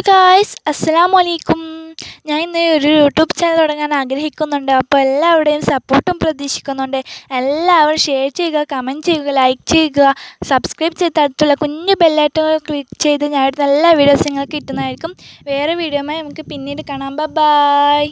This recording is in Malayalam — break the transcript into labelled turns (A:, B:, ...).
A: ഹലോ ഗായ്സ് അസ്സലാമു അലൈക്കും ഞാൻ ഇന്ന് ഒരു യൂട്യൂബ് ചാനൽ തുടങ്ങാൻ ആഗ്രഹിക്കുന്നുണ്ട്. അപ്പോൾ എല്ലാവരുടെയും സപ്പോർട്ടും പ്രതീക്ഷിക്കുന്നുണ്ട്. എല്ലാവരും ഷെയർ ചെയ്യുക കമന്റ് ചെയ്യുക ലൈക്ക് ചെയ്യുക സബ്സ്ക്രൈബ് ചെയ്ത് അടുത്തുള്ള കുഞ്ഞു ബെല്ലൈറ്റുകൾ ക്ലിക്ക് ചെയ്ത് ഞാൻ എല്ലാ വീഡിയോസ് നിങ്ങൾക്ക് കിട്ടുന്നതായിരിക്കും. വേറെ വീഡിയോമായി നമുക്ക് പിന്നീട് കാണാം. ബൈ